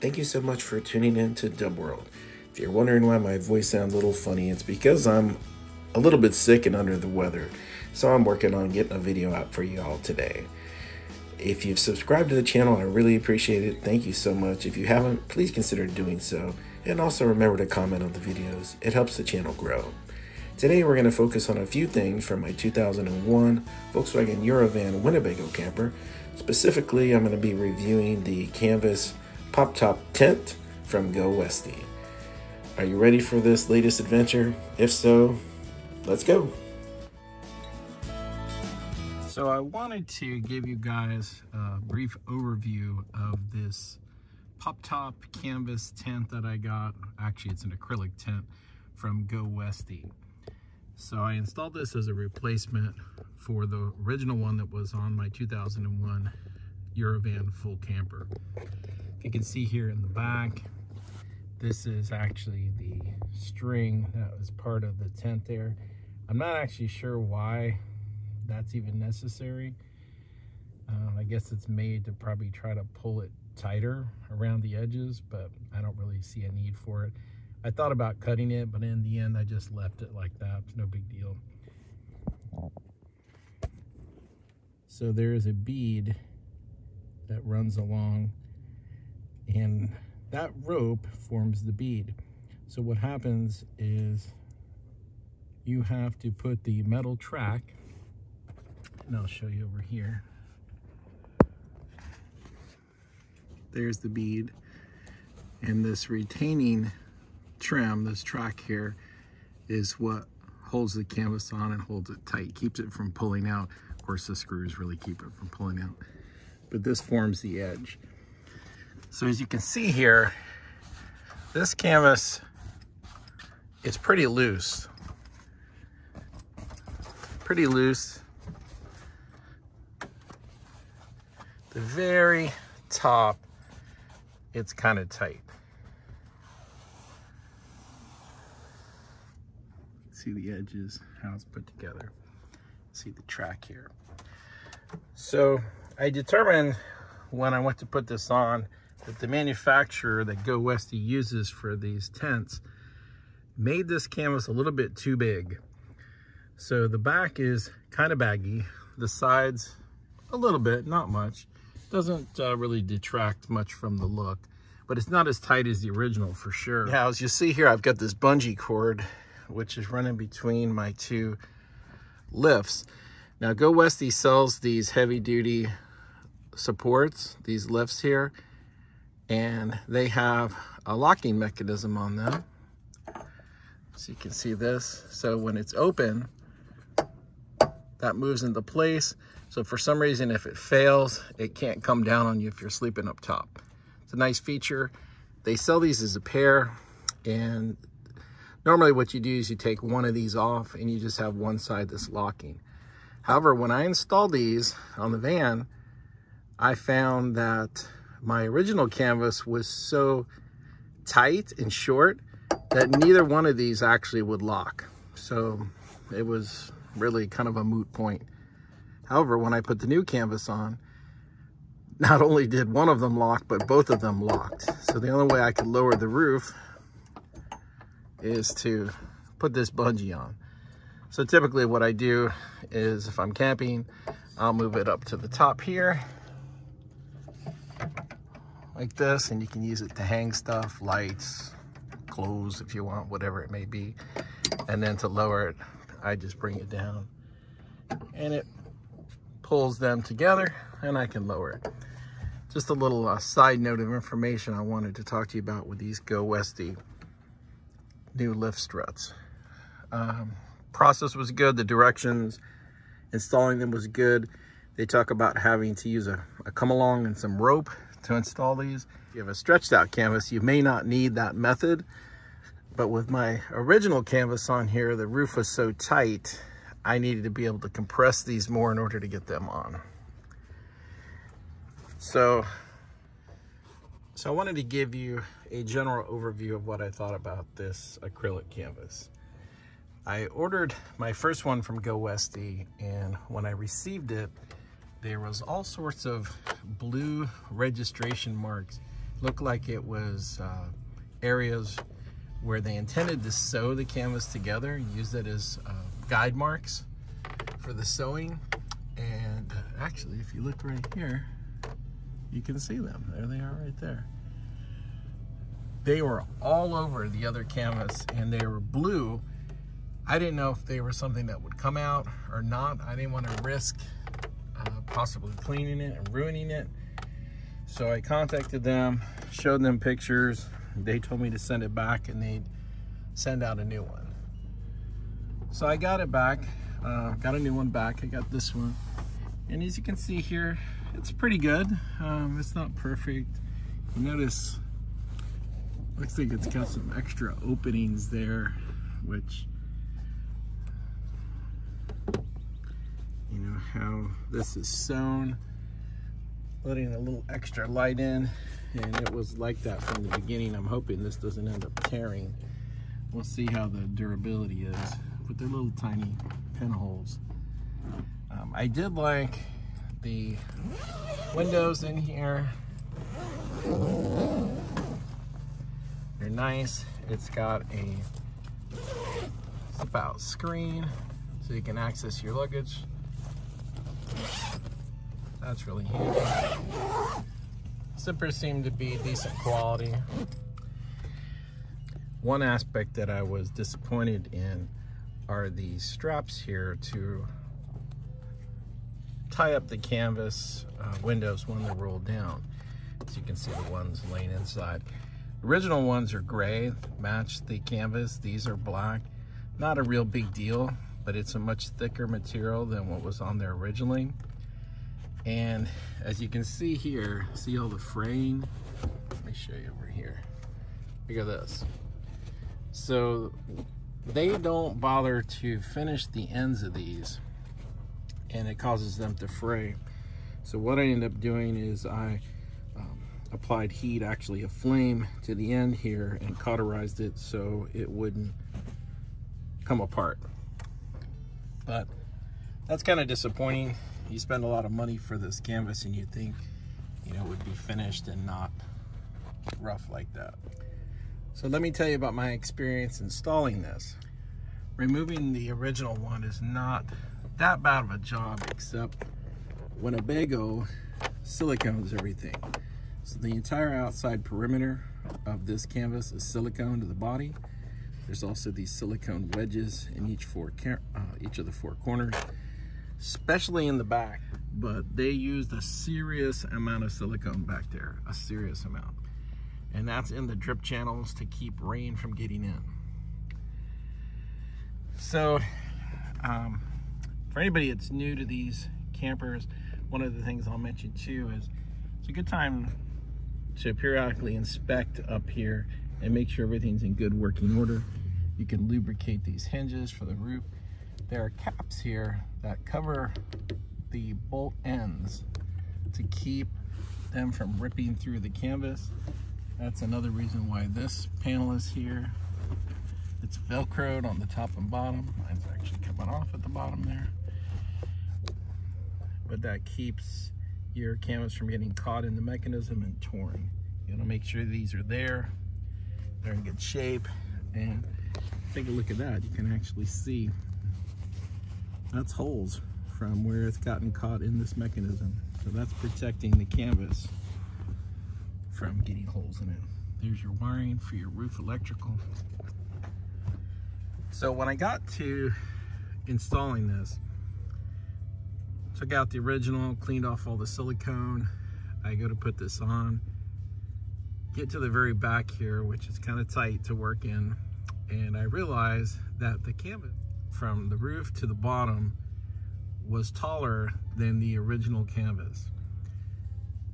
Thank you so much for tuning in to Dub World. If you're wondering why my voice sounds a little funny, it's because I'm a little bit sick and under the weather. So I'm working on getting a video out for you all today. If you've subscribed to the channel, I really appreciate it. Thank you so much. If you haven't, please consider doing so. And also remember to comment on the videos. It helps the channel grow. Today we're going to focus on a few things from my 2001 Volkswagen Eurovan Winnebago camper. Specifically, I'm going to be reviewing the Canvas Pop Top Tent from Go Westy. Are you ready for this latest adventure? If so, let's go. So I wanted to give you guys a brief overview of this pop top canvas tent that I got. Actually, it's an acrylic tent from Go Westy. So I installed this as a replacement for the original one that was on my 2001 Eurovan full camper. You can see here in the back, this is actually the string that was part of the tent there. I'm not actually sure why that's even necessary. Uh, I guess it's made to probably try to pull it tighter around the edges, but I don't really see a need for it. I thought about cutting it, but in the end, I just left it like that. It's no big deal. So there is a bead that runs along and that rope forms the bead. So what happens is you have to put the metal track, and I'll show you over here. There's the bead and this retaining trim, this track here, is what holds the canvas on and holds it tight, keeps it from pulling out. Of course, the screws really keep it from pulling out. But this forms the edge. So as you can see here, this canvas is pretty loose. Pretty loose. The very top, it's kind of tight. see the edges, how it's put together. See the track here. So I determined when I went to put this on that the manufacturer that Go Westy uses for these tents made this canvas a little bit too big. So the back is kind of baggy, the sides a little bit, not much. Doesn't uh, really detract much from the look, but it's not as tight as the original for sure. Yeah, as you see here, I've got this bungee cord which is running between my two lifts. Now Go Westy sells these heavy duty supports, these lifts here, and they have a locking mechanism on them. So you can see this. So when it's open, that moves into place. So for some reason, if it fails, it can't come down on you if you're sleeping up top. It's a nice feature. They sell these as a pair and Normally what you do is you take one of these off and you just have one side that's locking. However, when I installed these on the van, I found that my original canvas was so tight and short that neither one of these actually would lock. So it was really kind of a moot point. However, when I put the new canvas on, not only did one of them lock, but both of them locked. So the only way I could lower the roof is to put this bungee on. So typically what I do is if I'm camping, I'll move it up to the top here like this and you can use it to hang stuff, lights, clothes if you want, whatever it may be. And then to lower it, I just bring it down and it pulls them together and I can lower it. Just a little uh, side note of information I wanted to talk to you about with these Go Westy new lift struts. Um, process was good. The directions, installing them was good. They talk about having to use a, a come along and some rope to install these. If you have a stretched out canvas, you may not need that method. But with my original canvas on here, the roof was so tight, I needed to be able to compress these more in order to get them on. So so I wanted to give you a general overview of what I thought about this acrylic canvas. I ordered my first one from Go Westy and when I received it, there was all sorts of blue registration marks looked like it was uh, areas where they intended to sew the canvas together, use it as uh, guide marks for the sewing. And actually, if you look right here, you can see them. There they are right there. They were all over the other canvas and they were blue. I didn't know if they were something that would come out or not. I didn't want to risk uh, possibly cleaning it and ruining it. So I contacted them, showed them pictures. They told me to send it back and they'd send out a new one. So I got it back, uh, got a new one back. I got this one. And as you can see here, it's pretty good. Um, it's not perfect. You notice, looks like it's got some extra openings there, which, you know, how this is sewn, letting a little extra light in, and it was like that from the beginning. I'm hoping this doesn't end up tearing. We'll see how the durability is with their little tiny pinholes. Um, I did like the windows in here. They're nice. It's got a flip out screen so you can access your luggage. That's really handy. Zippers seem to be decent quality. One aspect that I was disappointed in are the straps here to tie up the canvas uh, windows when they're rolled down. So you can see the ones laying inside. Original ones are gray, match the canvas. These are black. Not a real big deal, but it's a much thicker material than what was on there originally. And as you can see here, see all the fraying? Let me show you over here. Look at this. So they don't bother to finish the ends of these and it causes them to fray. So what I end up doing is I um, applied heat, actually a flame to the end here and cauterized it so it wouldn't come apart. But that's kind of disappointing. You spend a lot of money for this canvas and you think, you know, it would be finished and not rough like that. So let me tell you about my experience installing this. Removing the original one is not that bad of a job except Winnebago silicones everything. So the entire outside perimeter of this canvas is silicone to the body. There's also these silicone wedges in each four uh, each of the four corners, especially in the back. But they used a serious amount of silicone back there, a serious amount. And that's in the drip channels to keep rain from getting in. So, um, for anybody that's new to these campers, one of the things I'll mention too is it's a good time to periodically inspect up here and make sure everything's in good working order. You can lubricate these hinges for the roof. There are caps here that cover the bolt ends to keep them from ripping through the canvas. That's another reason why this panel is here. It's velcroed on the top and bottom. Mine's actually coming off at the bottom there but that keeps your canvas from getting caught in the mechanism and torn. You want to make sure these are there, they're in good shape, and take a look at that. You can actually see that's holes from where it's gotten caught in this mechanism. So that's protecting the canvas from getting holes in it. There's your wiring for your roof electrical. So when I got to installing this, took out the original, cleaned off all the silicone. I go to put this on. Get to the very back here, which is kind of tight to work in. And I realized that the canvas from the roof to the bottom was taller than the original canvas.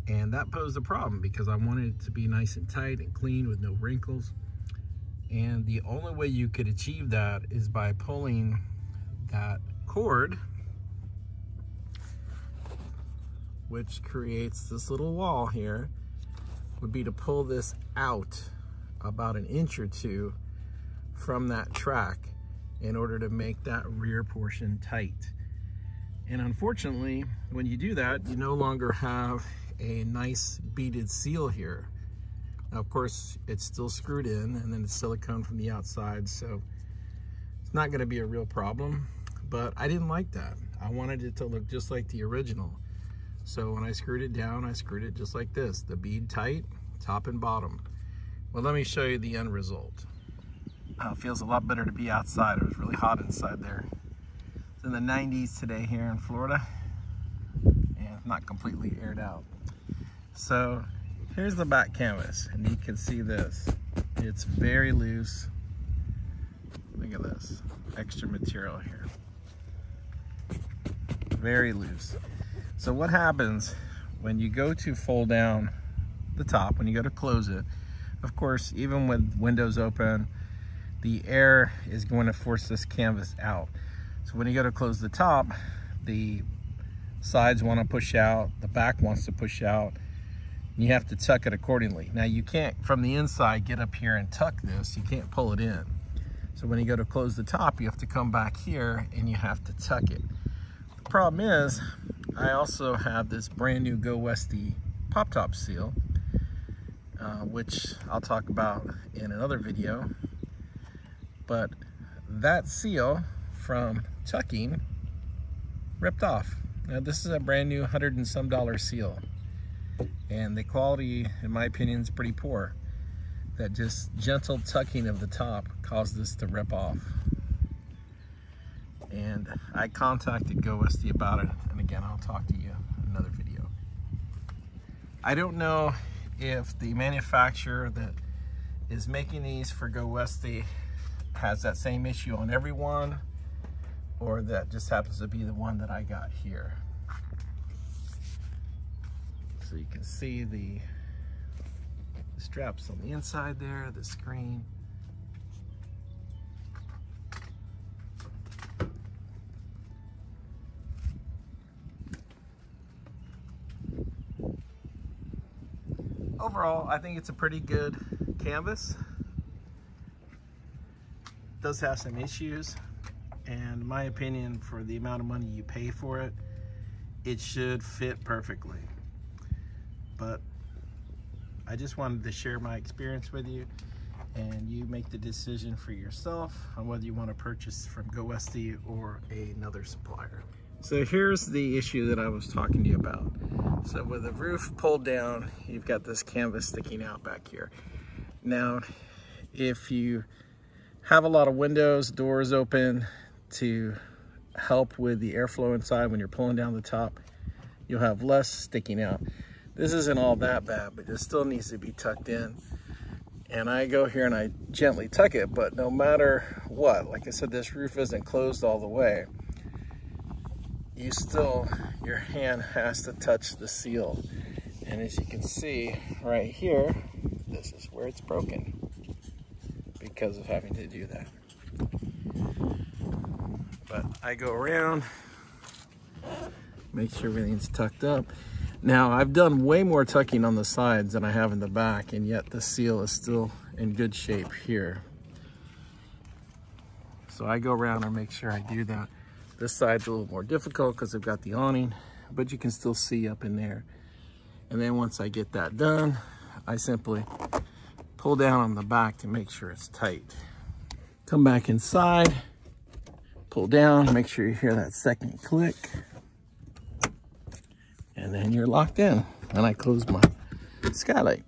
And that posed a problem because I wanted it to be nice and tight and clean with no wrinkles. And the only way you could achieve that is by pulling that cord which creates this little wall here, would be to pull this out about an inch or two from that track in order to make that rear portion tight. And unfortunately, when you do that, you no longer have a nice beaded seal here. Now, Of course, it's still screwed in and then it's silicone from the outside, so it's not gonna be a real problem, but I didn't like that. I wanted it to look just like the original. So when I screwed it down, I screwed it just like this, the bead tight, top and bottom. Well, let me show you the end result. Uh, it feels a lot better to be outside. It was really hot inside there. It's in the 90s today here in Florida and not completely aired out. So here's the back canvas and you can see this. It's very loose. Look at this, extra material here. Very loose. So what happens when you go to fold down the top, when you go to close it, of course, even with windows open, the air is going to force this canvas out. So when you go to close the top, the sides want to push out, the back wants to push out, you have to tuck it accordingly. Now you can't, from the inside, get up here and tuck this, you can't pull it in. So when you go to close the top, you have to come back here and you have to tuck it. The problem is, I also have this brand new Go Westy pop top seal, uh, which I'll talk about in another video. But that seal from tucking ripped off. Now this is a brand new hundred and some dollar seal. And the quality, in my opinion, is pretty poor. That just gentle tucking of the top caused this to rip off. And I contacted Go Westy about it. And again, I'll talk to you in another video. I don't know if the manufacturer that is making these for Go Westy has that same issue on everyone or that just happens to be the one that I got here. So you can see the, the straps on the inside there, the screen. Overall, I think it's a pretty good canvas. Does have some issues, and my opinion for the amount of money you pay for it, it should fit perfectly. But I just wanted to share my experience with you and you make the decision for yourself on whether you want to purchase from Go Westy or another supplier. So here's the issue that I was talking to you about. So with the roof pulled down, you've got this canvas sticking out back here. Now, if you have a lot of windows, doors open to help with the airflow inside when you're pulling down the top, you'll have less sticking out. This isn't all that bad, but it still needs to be tucked in. And I go here and I gently tuck it, but no matter what, like I said, this roof isn't closed all the way you still, your hand has to touch the seal. And as you can see right here, this is where it's broken because of having to do that. But I go around, make sure everything's tucked up. Now I've done way more tucking on the sides than I have in the back and yet the seal is still in good shape here. So I go around and make sure I do that. This side's a little more difficult because I've got the awning, but you can still see up in there. And then once I get that done, I simply pull down on the back to make sure it's tight. Come back inside, pull down, make sure you hear that second click. And then you're locked in. And I close my skylight.